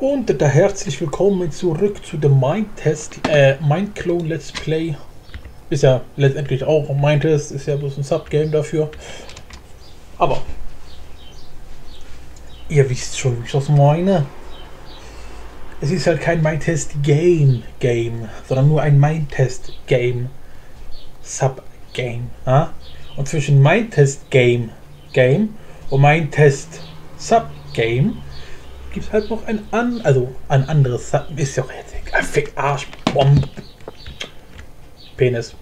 Und da herzlich willkommen zurück zu dem Mind-Test, äh, Mind-Clone Let's Play. Ist ja letztendlich auch ein Mind-Test, ist ja bloß ein Subgame dafür. Aber, ihr wisst schon, wie ich das meine. Es ist halt kein Mind-Test-Game, Game, sondern nur ein Mind-Test-Game, Subgame. Ja? Und zwischen Mind-Test-Game, Game und Mind-Test-Subgame gibt es halt noch ein an, also ein anderes, ist ja auch jetzt egal. Fick, Arsch, Bomb, Penis.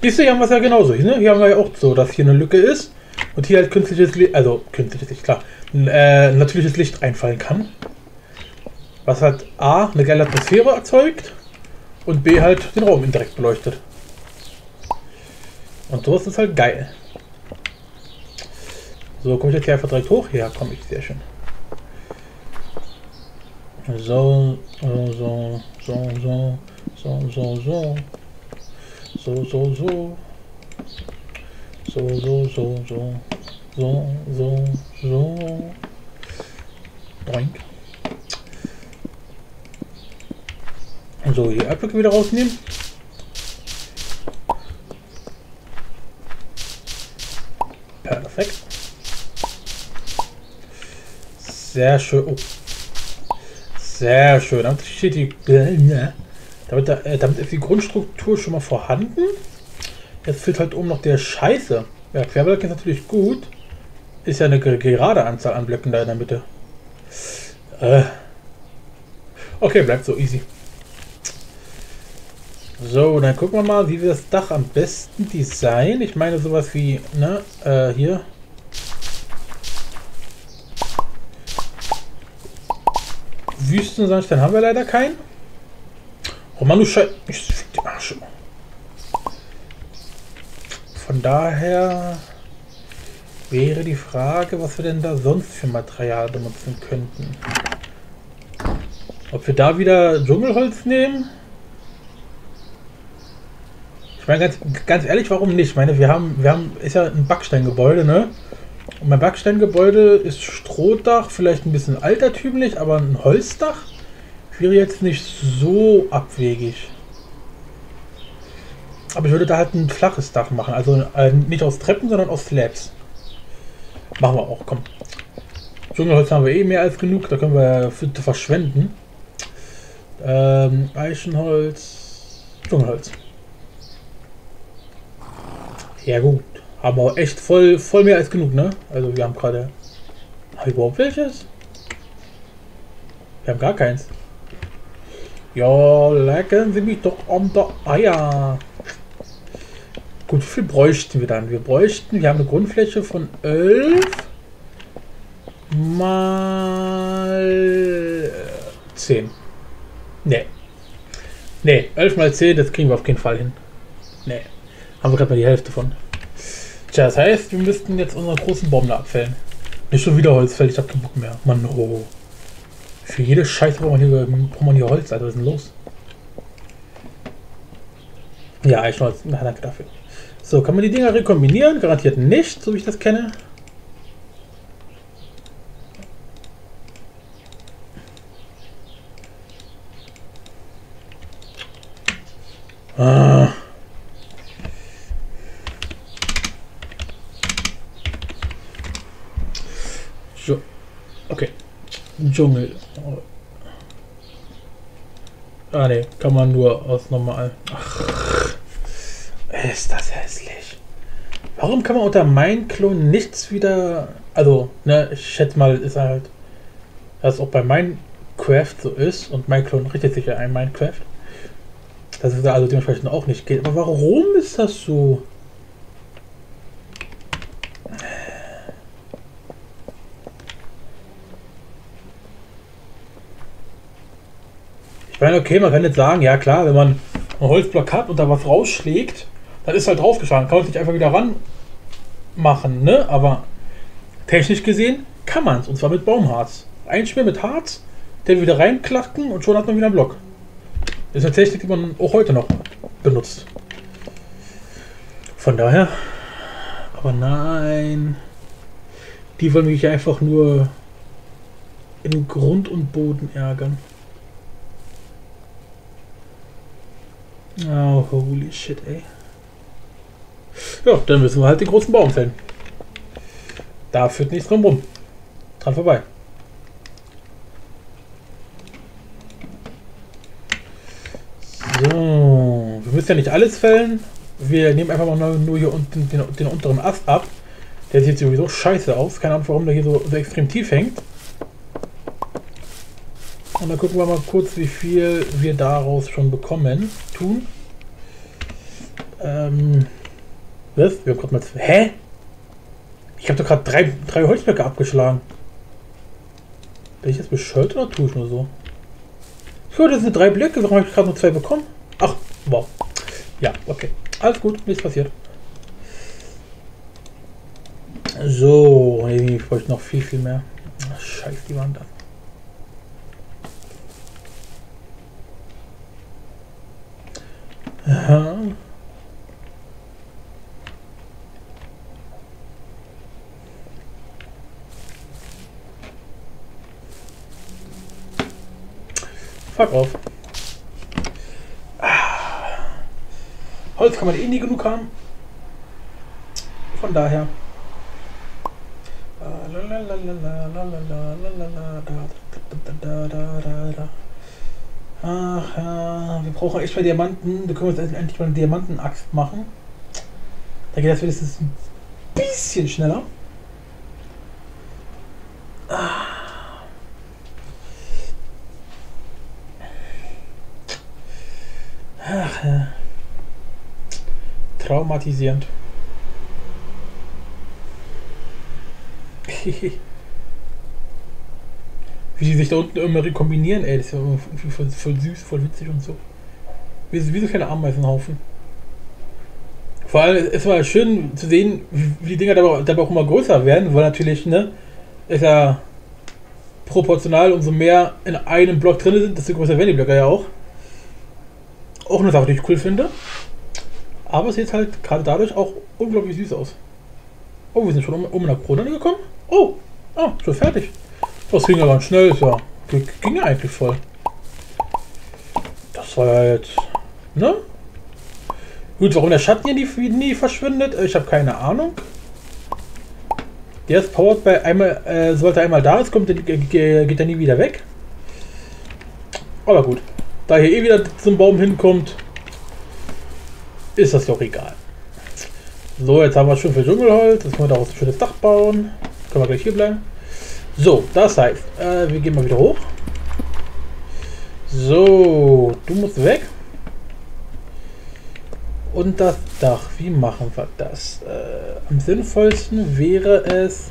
Du, hier haben wir es ja genauso. Ne? Hier haben wir ja auch so, dass hier eine Lücke ist und hier halt künstliches Licht, also künstliches Licht, klar, äh, natürliches Licht einfallen kann. Was halt A, eine geile Atmosphäre erzeugt und B, halt den Raum indirekt beleuchtet. Und sowas ist halt geil. So, komme ich jetzt hier einfach direkt hoch? Ja, komme ich, sehr schön. So, so, so, so, so, so, so, so. So, so, so. So, so, so, so. So, so. Boink. So, die Abblöcke wieder rausnehmen. Perfekt. Sehr schön. Oh. Sehr schön. Damit, steht die, damit, äh, damit ist die Grundstruktur schon mal vorhanden. Jetzt fehlt halt oben noch der Scheiße. Ja, Querblöcke ist natürlich gut. Ist ja eine gerade Anzahl an Blöcken da in der Mitte. Äh. Okay, bleibt so easy. So, dann gucken wir mal, wie wir das Dach am besten designen. Ich meine sowas wie, ne, äh, hier. Wüstensandstein haben wir leider keinen. Oh Mann, du Scheiße. Ich fick den Arsch. Von daher wäre die Frage, was wir denn da sonst für Material benutzen könnten. Ob wir da wieder Dschungelholz nehmen? Ich meine, ganz, ganz ehrlich, warum nicht? Ich meine, wir haben, wir haben, ist ja ein Backsteingebäude, ne? Und mein Backsteingebäude ist Strohdach, vielleicht ein bisschen altertümlich, aber ein Holzdach wäre jetzt nicht so abwegig. Aber ich würde da halt ein flaches Dach machen, also äh, nicht aus Treppen, sondern aus Slabs. Machen wir auch, komm. Dschungelholz haben wir eh mehr als genug, da können wir für verschwenden. Ähm, Eichenholz, Dschungelholz. Ja gut. Haben wir echt voll, voll mehr als genug, ne? Also wir haben gerade... Habe ich überhaupt welches? Wir haben gar keins. Ja, lecken Sie mich doch um der Eier. Gut, wie viel bräuchten wir dann? Wir bräuchten, wir haben eine Grundfläche von 11 mal 10. Ne. Ne, 11 mal 10, das kriegen wir auf keinen Fall hin. Ne. Haben wir gerade mal die Hälfte von. Tja, das heißt, wir müssten jetzt unseren großen da abfällen. Nicht schon wieder Holzfeld, ich hab keinen Bock mehr. Mann, oh. Für jede Scheiße braucht man hier, man hier Holz, Alter. Was ist denn los? Ja, ich Eichenholz. Na, danke dafür. So, kann man die Dinger rekombinieren? Garantiert nicht, so wie ich das kenne. Ah. Okay. Dschungel. Ah ne, kann man nur aus normal. Ach, ist das hässlich. Warum kann man unter Mineclone nichts wieder... Also, ne, ich schätze mal, ist halt... Dass auch bei Minecraft so ist und Mineclone richtet sich ja ein Minecraft. Dass es da also dementsprechend auch nicht geht. Aber warum ist das so? Meine, okay, man kann jetzt sagen, ja klar, wenn man einen Holzblock hat und da was rausschlägt, dann ist halt draufgeschlagen. Kann man sich einfach wieder ran machen, ne? Aber technisch gesehen kann man es, und zwar mit Baumharz. Einschmieren mit Harz, den wieder reinklacken und schon hat man wieder einen Block. Das ist eine Technik, die man auch heute noch benutzt. Von daher, aber nein, die wollen mich einfach nur in Grund und Boden ärgern. Oh, holy shit, ey. Ja, dann müssen wir halt den großen Baum fällen. Da führt nichts drum rum. Dran vorbei. So, wir müssen ja nicht alles fällen. Wir nehmen einfach mal nur hier unten den, den unteren Ast ab. Der sieht sowieso scheiße aus. Keine Ahnung, warum der hier so, so extrem tief hängt. Und dann gucken wir mal kurz, wie viel wir daraus schon bekommen. Tun. Ähm. Was? Wir haben gerade mal. Hä? Ich habe doch gerade drei, drei Holzblöcke abgeschlagen. Bin ich jetzt bescheuert oder tue ich nur so? Ich höre, das sind drei Blöcke. Warum habe ich gerade nur zwei bekommen? Ach, wow. Ja, okay. Alles gut, nichts passiert. So, ich wollte noch viel, viel mehr. Scheiß die Wand an. Aha. Fuck off. Holz kann man eh nie genug haben. Von daher. Ach ja, wir brauchen echt mal Diamanten. Wir können uns endlich mal eine Diamantenaxt machen. Da geht das wenigstens ein bisschen schneller. Ach ja. Traumatisierend. Wie die sich da unten immer rekombinieren, ey, das ist ja voll, voll, süß, voll witzig und so. Wie, wie so kleine Ameisenhaufen. Vor allem, es war schön zu sehen, wie, die Dinger dabei, dabei auch immer größer werden, weil natürlich, ne, ist ja proportional, umso mehr in einem Block drin sind, desto größer werden die Blöcke ja auch. Auch eine Sache, die ich cool finde. Aber es sieht halt gerade dadurch auch unglaublich süß aus. Oh, wir sind schon um, um nach Kronen gekommen. Oh, oh, schon fertig. Das ging ja ganz schnell, ja. Ging ja eigentlich voll. Das war ja jetzt. Ne? Gut, warum der Schatten hier nie, nie verschwindet, ich habe keine Ahnung. Der ist powered bei einmal, äh, sobald einmal da ist, kommt, geht er nie wieder weg. Aber gut. Da hier eh wieder zum Baum hinkommt, ist das doch egal. So, jetzt haben wir schon für Dschungelholz. Jetzt können wir daraus ein schönes Dach bauen. Können wir gleich hier bleiben. So, das heißt, äh, wir gehen mal wieder hoch. So, du musst weg. Und das Dach, wie machen wir das? Äh, am sinnvollsten wäre es,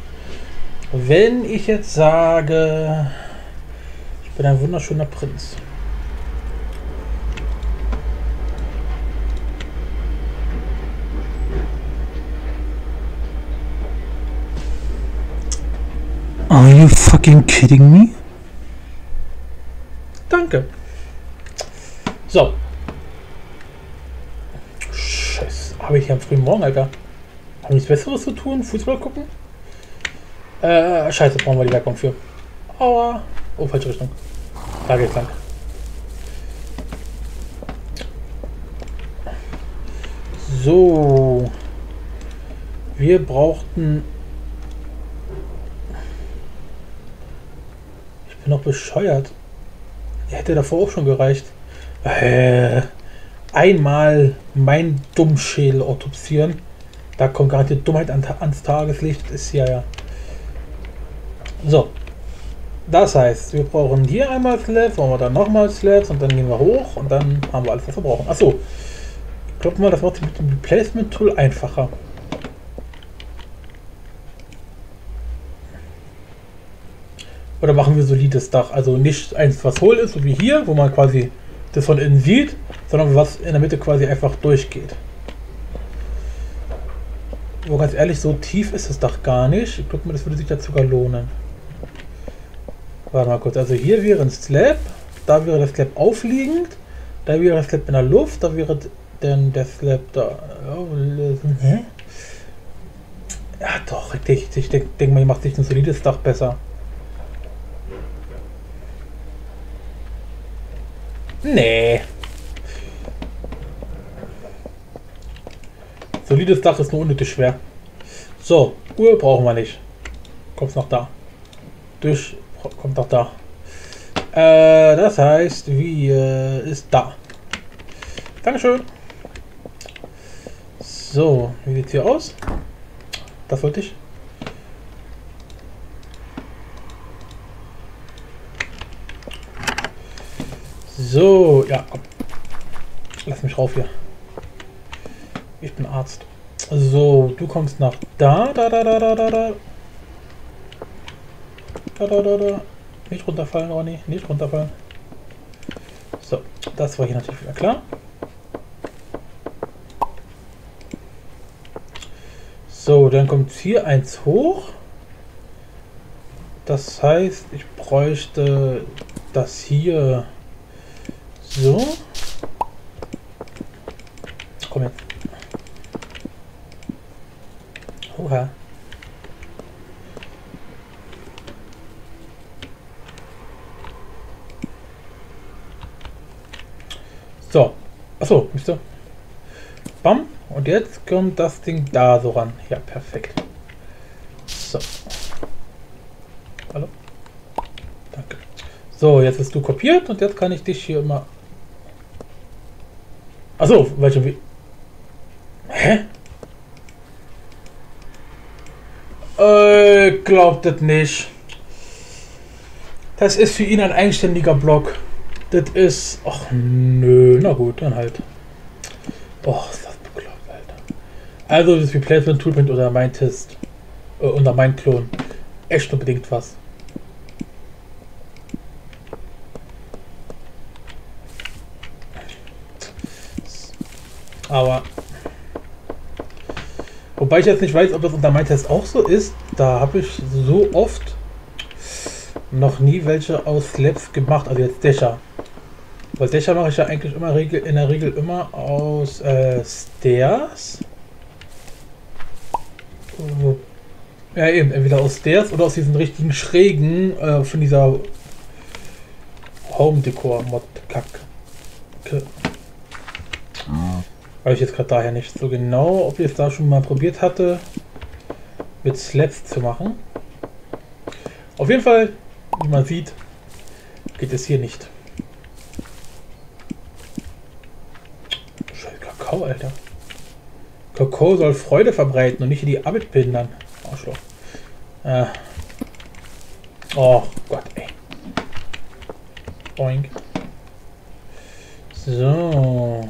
wenn ich jetzt sage, ich bin ein wunderschöner Prinz. Are you fucking kidding me? Danke. So. Scheiße. Habe ich am frühen Morgen, Alter. Habe ich nichts Besseres zu tun? Fußball gucken? Äh, scheiße, brauchen wir die Werkbank für. Aua. Oh, falsche Richtung. Da geht's lang. So. Wir brauchten noch bescheuert. Hätte davor auch schon gereicht. Äh, einmal mein Dummschädel autopsieren. Da kommt garantiert Dummheit an, ans Tageslicht. Ist ja ja. So. Das heißt, wir brauchen hier einmal Slabs, wollen wir dann nochmal Slabs und dann gehen wir hoch und dann haben wir alles, was wir brauchen. Achso. Ich glaube mal, das macht mit dem Replacement Tool einfacher. Oder machen wir solides Dach? Also nicht eins, was hohl ist, so wie hier, wo man quasi das von innen sieht, sondern was in der Mitte quasi einfach durchgeht. Wo ganz ehrlich, so tief ist das Dach gar nicht. Ich glaube, das würde sich jetzt sogar lohnen. Warte mal kurz. Also hier wäre ein Slab, da wäre das Slab aufliegend, da wäre das Slab in der Luft, da wäre dann der Slab da. Ja doch, ich, ich denke denk mal, ich macht sich ein solides Dach besser. Nee. Solides Dach ist nur unnötig schwer. So, Uhr brauchen wir nicht. Kommt noch da. Durch kommt noch da. Äh, das heißt, wie äh, ist da. Dankeschön. So, wie sieht hier aus? Das wollte ich. So, ja, komm. Lass mich rauf hier. Ich bin Arzt. So, du kommst nach da, da, da, da, da, da, da. Da, da, da, da. Nicht runterfallen, Ronny. Nicht runterfallen. So, das war hier natürlich wieder klar. So, dann kommt hier eins hoch. Das heißt, ich bräuchte das hier so. Komm jetzt. Oha. So. Achso, du? Bam. Und jetzt kommt das Ding da so ran. Ja, perfekt. So. Hallo? Danke. So, jetzt bist du kopiert und jetzt kann ich dich hier immer Achso, welche wie. Hä? Äh, glaubt das nicht. Das ist für ihn ein eigenständiger Block. Das ist. Ach nö, na gut, dann halt. Och, ist das bekloppt, Alter. Also, das ist wie Placement Toolprint oder mein Test. Äh, oder mein Klon. Echt unbedingt was. Aber. Wobei ich jetzt nicht weiß, ob das unter meinem Test auch so ist. Da habe ich so oft noch nie welche aus Slabs gemacht. Also jetzt Dächer. Weil Dächer mache ich ja eigentlich immer in der Regel immer aus äh, Stairs. Ja, eben, entweder aus Stairs oder aus diesen richtigen Schrägen äh, von dieser Home Decor Mod Kack. Weiß ich jetzt gerade daher nicht so genau, ob ich es da schon mal probiert hatte, mit Slabs zu machen. Auf jeden Fall, wie man sieht, geht es hier nicht. Scheiß Kakao, Alter. Kakao soll Freude verbreiten und nicht die Arbeit behindern. Arschloch. Äh. Oh Gott, ey. Boink. So.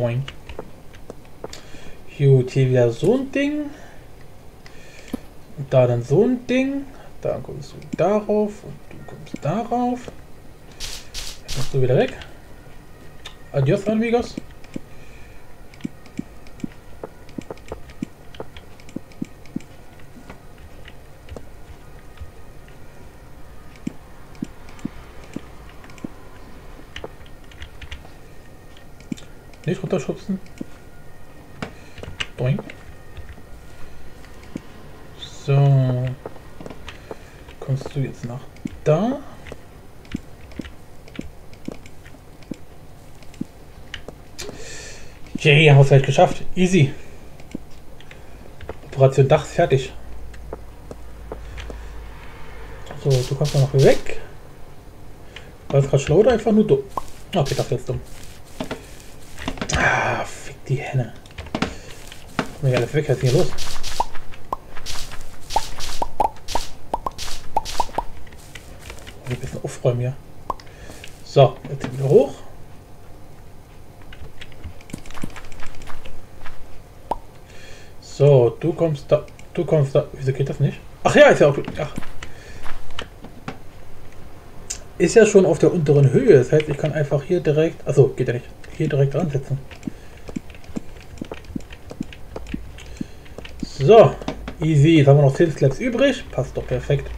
Boing. Gut, hier wieder so ein Ding. Da dann so ein Ding. Da kommst du darauf und du kommst darauf. Jetzt machst du wieder weg. Adios, amigos. Nicht runterschubsen. Doink. So. Kommst du jetzt nach da? Yay, es gleich geschafft. Easy. Operation Dach fertig. So, du kommst noch weg. War es gerade schlau oder einfach nur dumm? Okay, das ist jetzt dumm. Die Henne. Ich alles weg, was ist hier los? Ein bisschen aufräumen hier. So, jetzt wieder hoch. So, du kommst da. Du kommst da. Wieso geht das nicht? Ach ja, ist ja auch. Ach. Ist ja schon auf der unteren Höhe. Das heißt, ich kann einfach hier direkt. Also geht ja nicht. Hier direkt ansetzen. So, easy. Jetzt haben wir noch 10 Slabs übrig. Passt doch perfekt.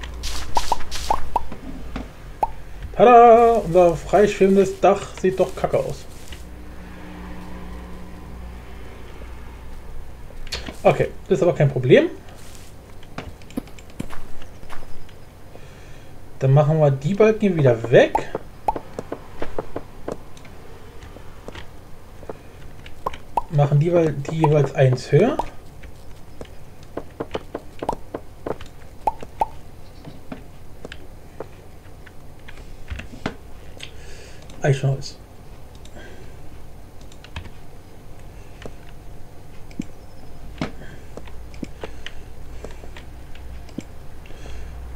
Tada! Unser freischwimmendes Dach sieht doch kacke aus. Okay, das ist aber kein Problem. Dann machen wir die Balken wieder weg. Machen die, die jeweils eins höher. Eichenholz.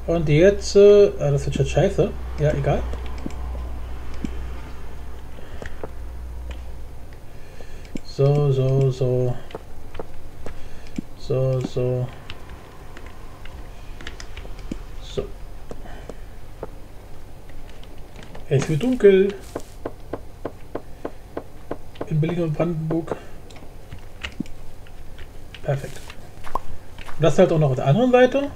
Und jetzt, äh, ah, das wird jetzt scheiße. Ja, egal. So, so, so. So, so. So. Es wird dunkel. In Berlin und Brandenburg. Perfekt. Und das halt auch noch auf der anderen Seite.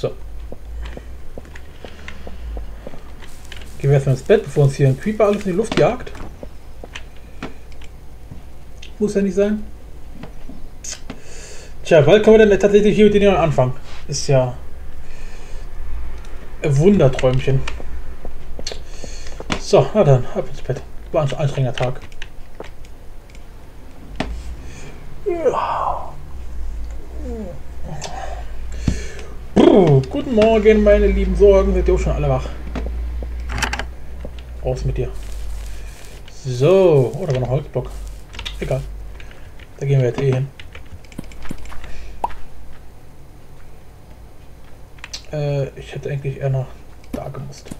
So. Gehen wir erstmal ins Bett, bevor uns hier ein Creeper alles in die Luft jagt. Muss ja nicht sein. Tja, bald können wir dann tatsächlich hier mit den Dingern anfangen. Ist ja ein Wunderträumchen. So, na dann, ab ins Bett. War ein anstrengender Tag. Ja. Puh, guten Morgen, meine lieben Sorgen. Seid ihr auch schon alle wach? Raus mit dir. So, oh, da war noch Holzblock. Egal. Da gehen wir jetzt eh hin. Äh, ich hätte eigentlich eher noch da gemusst.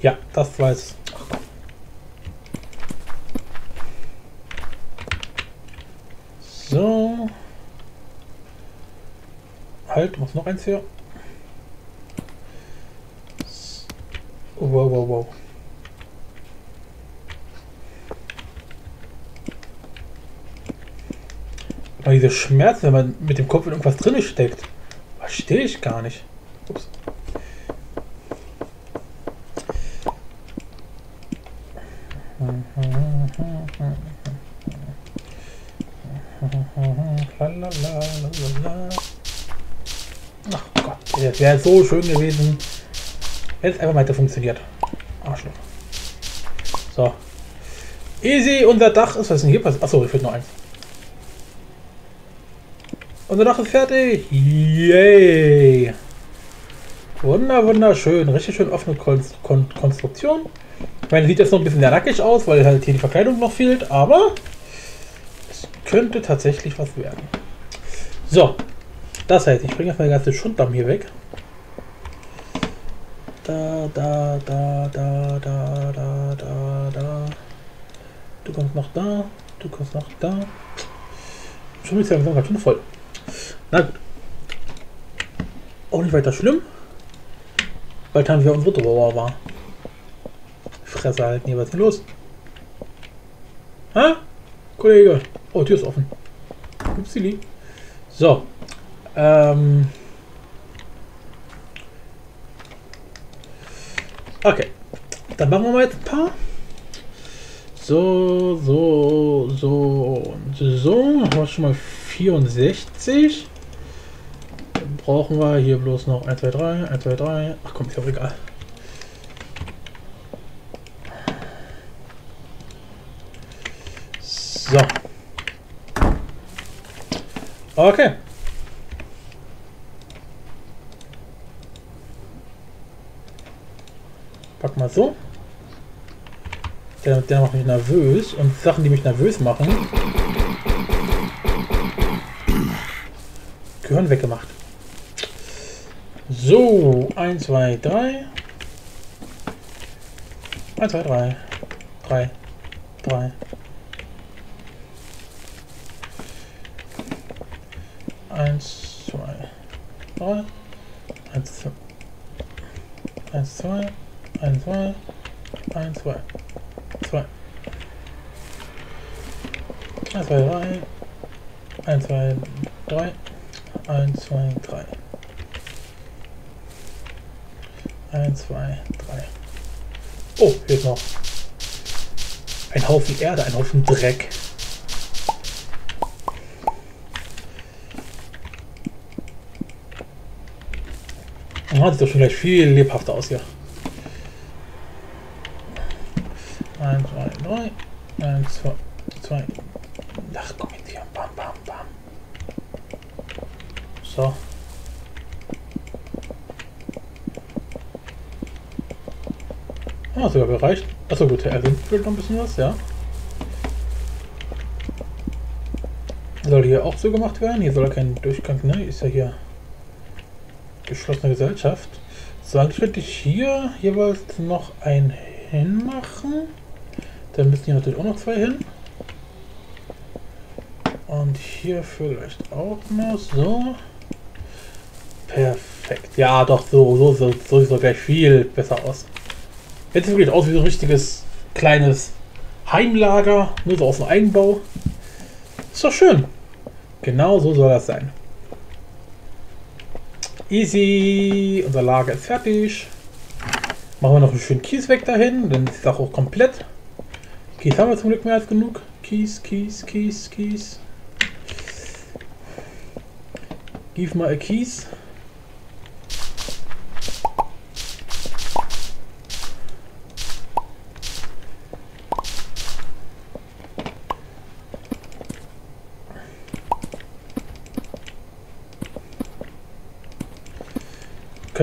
Ja, das komm. So. Halt, muss noch eins hier. Wow, wow, wow. Aber diese Schmerzen, wenn man mit dem Kopf in irgendwas drin steckt, verstehe ich gar nicht. Ups. Ach Gott, das wäre so schön gewesen. Jetzt einfach weiter funktioniert. Arschloch. So. Easy, unser Dach ist. Was ist denn hier passiert? Achso, hier fehlt noch eins. Unser Dach ist fertig. Yay. Wunder, wunderschön. Richtig schön offene Kon Kon Konstruktion. Ich meine, sieht jetzt noch ein bisschen nackig aus, weil halt hier die Verkleidung noch fehlt, aber es könnte tatsächlich was werden. So. Das heißt, ich bringe jetzt mal den ganzen Schunddamm hier weg. Da, da, da, da, da, da, da, da. Du kommst noch da. Du kommst noch da. Schon ist ja ganz schön voll. Na gut. Auch nicht weiter schlimm. Bald haben wir unsere Dauer war. Fresse halten hier, was ist denn los? Ha? Kollege. Oh, Tür ist offen. Upsili. So. Ähm. Okay. Dann machen wir mal jetzt ein paar. So, so, so und so. Haben wir schon mal 64. Dann brauchen wir hier bloß noch 1, 2, 3, 1, 2, 3. Ach komm, ist auch egal. So. Okay. Pack mal so. Der, der macht mich nervös und Sachen, die mich nervös machen, gehören weggemacht. So, 1, 2, 3. 1, 2, 3. 3. 3. 1, 2, 3. 1, 2. 1, 2. 1, 2. 1, 2. 2. 1, 2, 3. 1, 2, 3. 1, 2, 3. 1, 2, 3. Oh, hier ist noch ein Haufen Erde, ein Haufen Dreck. Oh, sieht doch schon gleich viel lebhafter aus hier. 1, 2, 3. 1, 2, 2. Ach, komm jetzt hier. Bam, bam, bam. So. Ah, sogar gereicht. Achso, gut, Erwin fehlt noch ein bisschen was, ja. Soll hier auch so gemacht werden? Hier soll kein Durchgang, ne? Ist ja hier geschlossene Gesellschaft. So, eigentlich könnte ich hier jeweils noch ein hinmachen. Dann müssen hier natürlich auch noch zwei hin. Und hier vielleicht auch noch so. Perfekt. Ja, doch, so, so, so, so sieht doch gleich viel besser aus. Jetzt sieht es aus wie so ein richtiges kleines Heimlager, nur so aus dem Eigenbau. Ist doch schön. Genau so soll das sein. Easy. Unser Lager ist fertig. Machen wir noch einen schönen Kies weg dahin. Dann ist die Sache auch komplett. Kies haben wir zum Glück mehr als genug. Kies, Kies, Kies, Kies. Give mal a Kies.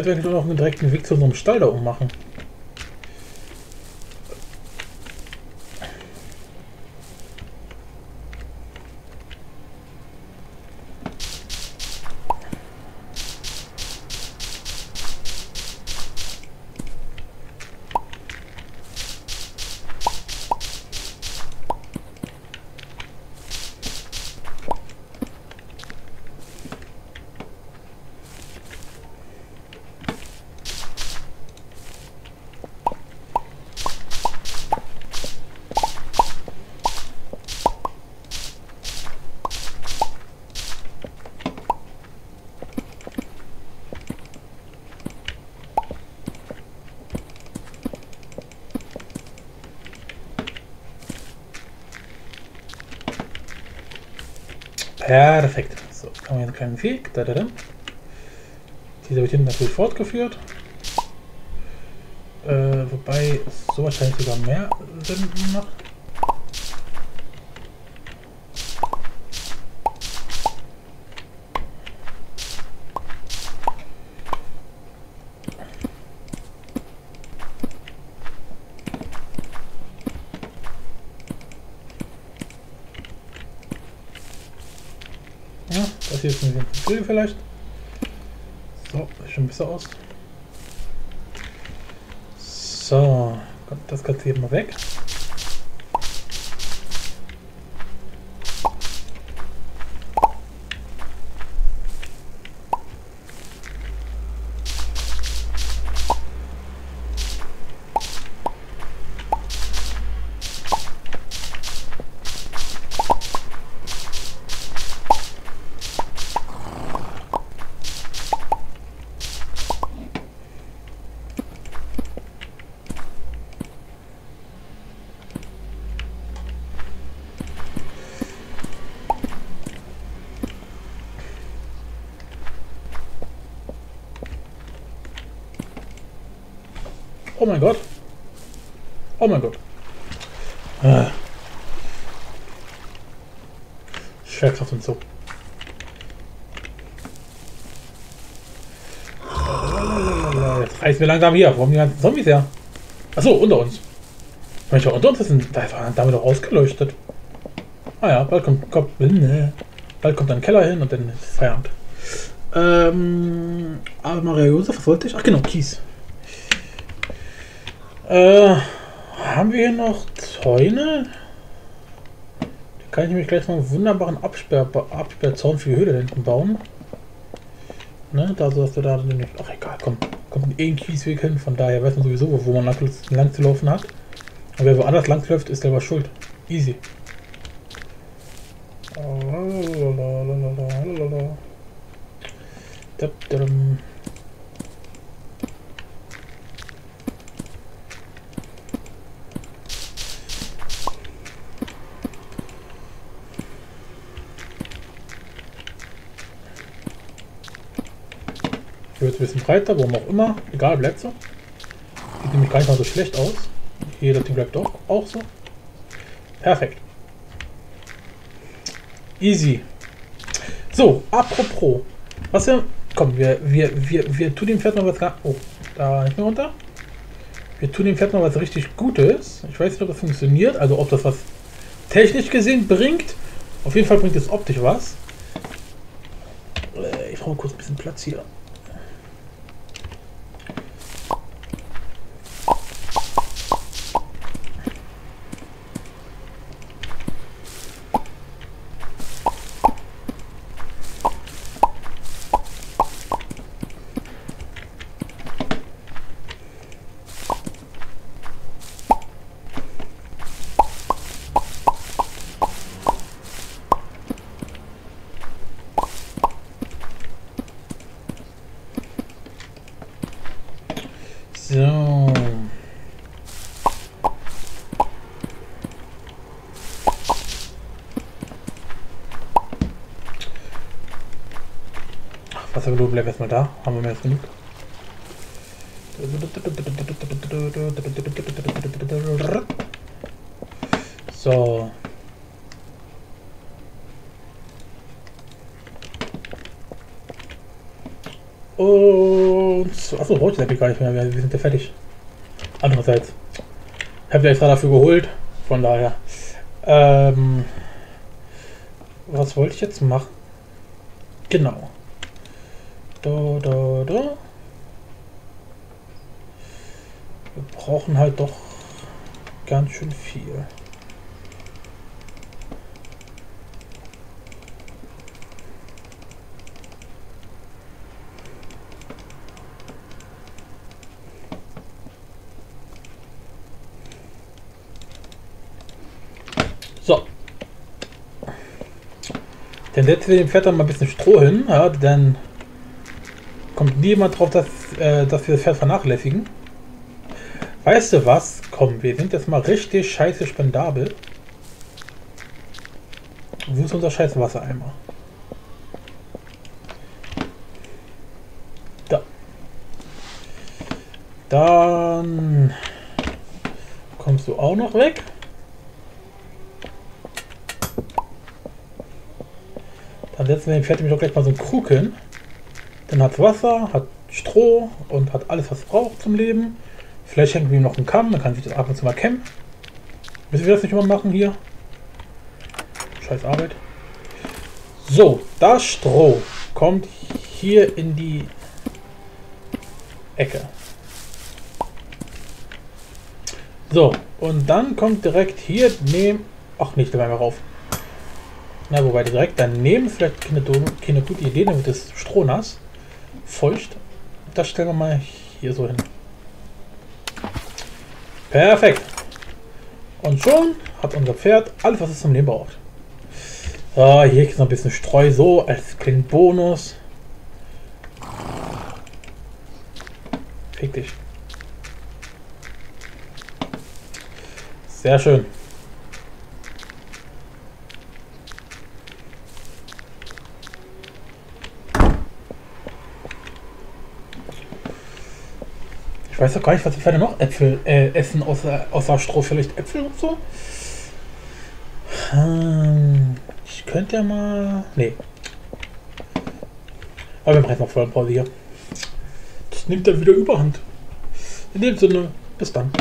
Könnte wir eigentlich noch einen direkten Weg zu unserem Stall da oben machen. Perfekt. So, haben wir einen kleinen Weg. Da, da, da. Dieser wird hinten natürlich fortgeführt. Äh, wobei so wahrscheinlich sogar mehr Sinn macht. Ja, das hier viel vielleicht. So, schon besser aus. So, das Ganze hier mal weg. Oh mein Gott. Oh mein Gott. Ah. Schwerkraft und so. Jetzt reißen wir langsam hier. Warum die ganzen Zombies her? Achso, unter uns. Manchmal unter uns sind damit doch ausgeleuchtet. Ah ja, bald kommt, kommt, bald kommt ein Keller hin und dann ist Feierabend. Ähm, aber Maria Josef, was wollte ich? Ach genau, Kies. Äh, haben wir hier noch Zäune? Da kann ich nämlich gleich mal einen wunderbaren Absperr, Absperrzaun für die Höhle hinten bauen. Ne, da so, dass wir da nicht. Ach egal, komm. Kommt eh ein Kiesweg hin, von daher weiß man sowieso, wo man lang, lang zu laufen hat. Und wer woanders lang läuft, ist selber schuld. Easy. Wird ein bisschen breiter, warum auch immer. Egal, bleibt so. Sieht nämlich gar nicht mal so schlecht aus. Hier, das Ding bleibt auch, auch so. Perfekt. Easy. So, apropos. Was wir. Komm, wir, wir, wir, wir tun dem Pferd mal was. Oh, da nicht mehr runter. Wir tun dem Pferd mal was richtig Gutes. Ich weiß nicht, ob das funktioniert, also ob das was technisch gesehen bringt. Auf jeden Fall bringt es optisch was. Äh, Ich brauche kurz ein bisschen Platz hier. So. Wassergelobe bleibt erstmal da. Haben wir mehr als genug. So. Und. Achso, brauche ich das eigentlich gar nicht mehr. Wir sind ja fertig. Andererseits. Ich habe extra dafür geholt. Von daher. Ähm. Was wollte ich jetzt machen? Genau. Da, da, da. Wir brauchen halt doch ganz schön viel. So. Dann setzen wir dem Pferd dann mal ein bisschen Stroh hin, ja, dann kommt niemand drauf, dass, äh, dass wir das Pferd vernachlässigen. Weißt du was? Komm, wir sind jetzt mal richtig scheiße spendabel. Wo ist unser scheiß Wassereimer? Da. Dann kommst du auch noch weg. Dann setzen wir dem Pferd nämlich doch gleich mal so einen Krug hin. Dann hat Wasser, hat Stroh und hat alles, was braucht zum Leben. Vielleicht wir ihm noch einen Kamm, dann kann sich das ab und zu mal kämmen. Müssen wir das nicht immer machen hier? Scheiß Arbeit. So, das Stroh kommt hier in die Ecke. So, und dann kommt direkt hier neben... Ach, nicht, da werden wir rauf. Na, wobei direkt daneben vielleicht keine, keine gute Idee, wird das Stroh nass. Feucht. Das stellen wir mal hier so hin. Perfekt. Und schon hat unser Pferd alles, was es zum Leben braucht. Ah, hier ist noch ein bisschen Streu, so als kleinen Bonus. Fick dich. Sehr schön. Weiß doch gar nicht, was Pferde noch Äpfel äh, essen, außer, außer Stroh. Vielleicht Äpfel und so? Ähm, ich könnte ja mal... Nee. Aber wir machen jetzt mal voll Pause hier. Das nimmt dann wieder Überhand. In dem Sinne, bis dann.